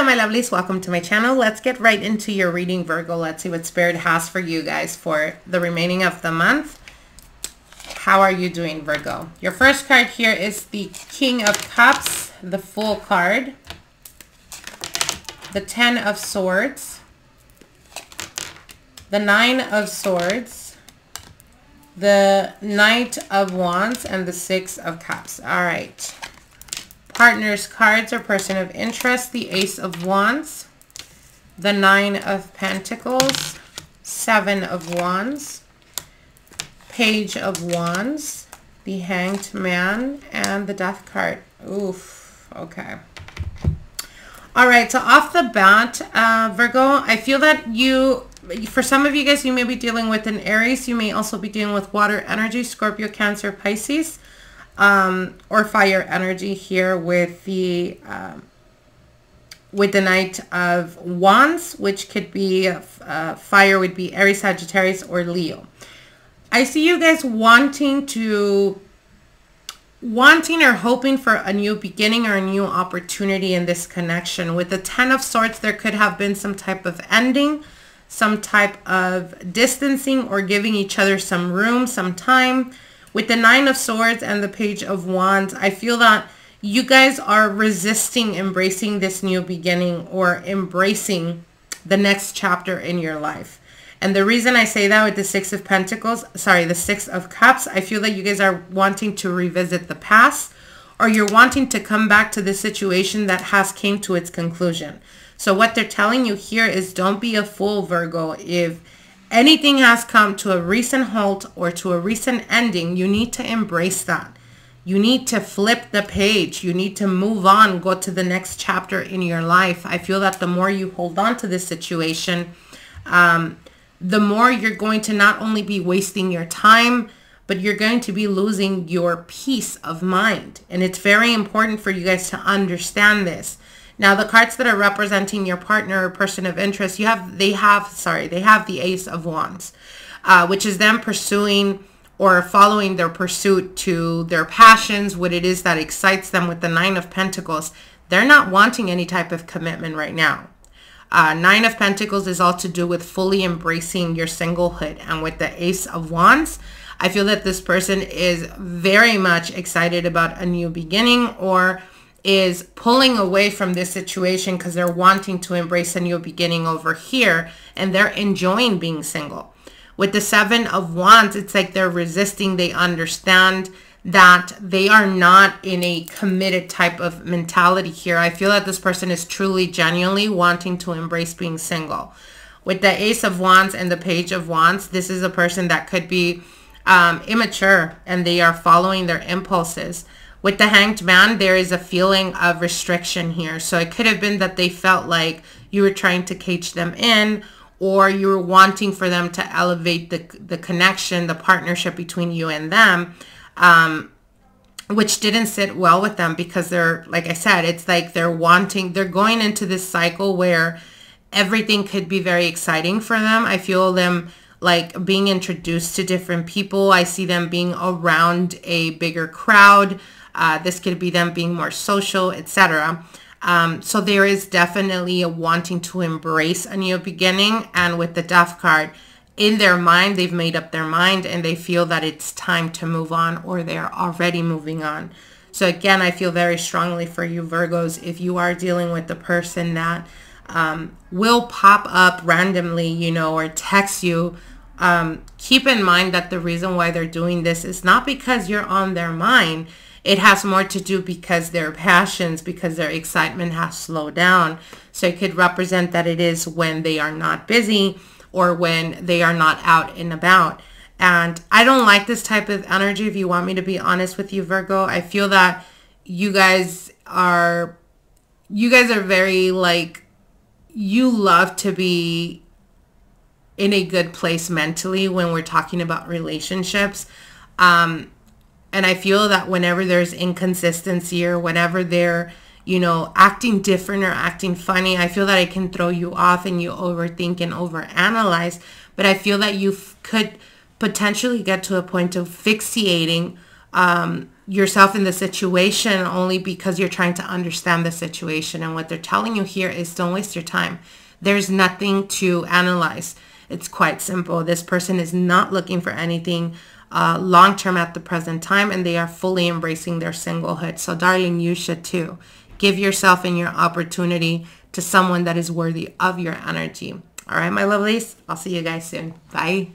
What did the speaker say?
Hello, my lovelies. Welcome to my channel. Let's get right into your reading, Virgo. Let's see what Spirit has for you guys for the remaining of the month. How are you doing, Virgo? Your first card here is the King of Cups, the Fool card, the Ten of Swords, the Nine of Swords, the Knight of Wands, and the Six of Cups. All right. Partners cards or person of interest, the Ace of Wands, the Nine of Pentacles, Seven of Wands, Page of Wands, the Hanged Man, and the Death card. Oof, okay. All right, so off the bat, uh, Virgo, I feel that you, for some of you guys, you may be dealing with an Aries. You may also be dealing with water energy, Scorpio, Cancer, Pisces um, or fire energy here with the um, with the Knight of Wands, which could be uh, fire would be Aries, Sagittarius, or Leo. I see you guys wanting to wanting or hoping for a new beginning or a new opportunity in this connection. With the Ten of Swords, there could have been some type of ending, some type of distancing or giving each other some room, some time. With the Nine of Swords and the Page of Wands, I feel that you guys are resisting embracing this new beginning or embracing the next chapter in your life. And the reason I say that with the Six of Pentacles, sorry, the Six of Cups, I feel that you guys are wanting to revisit the past or you're wanting to come back to the situation that has came to its conclusion. So what they're telling you here is don't be a fool, Virgo. If anything has come to a recent halt or to a recent ending, you need to embrace that. You need to flip the page. You need to move on, go to the next chapter in your life. I feel that the more you hold on to this situation, um, the more you're going to not only be wasting your time, but you're going to be losing your peace of mind. And it's very important for you guys to understand this. Now the cards that are representing your partner or person of interest, you have, they have, sorry, they have the Ace of Wands, uh, which is them pursuing or following their pursuit to their passions, what it is that excites them with the Nine of Pentacles. They're not wanting any type of commitment right now. Uh, Nine of Pentacles is all to do with fully embracing your singlehood. And with the Ace of Wands, I feel that this person is very much excited about a new beginning or is pulling away from this situation because they're wanting to embrace a new beginning over here and they're enjoying being single. With the seven of wands, it's like they're resisting. They understand that they are not in a committed type of mentality here. I feel that this person is truly genuinely wanting to embrace being single. With the ace of wands and the page of wands, this is a person that could be um, immature and they are following their impulses. With the hanged man, there is a feeling of restriction here. So it could have been that they felt like you were trying to cage them in or you were wanting for them to elevate the, the connection, the partnership between you and them, um, which didn't sit well with them because they're, like I said, it's like they're wanting, they're going into this cycle where everything could be very exciting for them. I feel them like being introduced to different people. I see them being around a bigger crowd. Uh, this could be them being more social, etc. Um, so there is definitely a wanting to embrace a new beginning. And with the death card, in their mind, they've made up their mind and they feel that it's time to move on or they're already moving on. So again, I feel very strongly for you Virgos if you are dealing with the person that um, will pop up randomly, you know, or text you. Um, keep in mind that the reason why they're doing this is not because you're on their mind it has more to do because their passions, because their excitement has slowed down. So it could represent that it is when they are not busy or when they are not out and about. And I don't like this type of energy, if you want me to be honest with you, Virgo. I feel that you guys are, you guys are very like, you love to be in a good place mentally when we're talking about relationships. Um, and I feel that whenever there's inconsistency or whenever they're, you know, acting different or acting funny, I feel that it can throw you off and you overthink and overanalyze. But I feel that you could potentially get to a point of fixating um, yourself in the situation only because you're trying to understand the situation. And what they're telling you here is don't waste your time. There's nothing to analyze. It's quite simple. This person is not looking for anything uh, long term at the present time and they are fully embracing their singlehood. So darling, you should too. Give yourself and your opportunity to someone that is worthy of your energy. All right, my lovelies. I'll see you guys soon. Bye.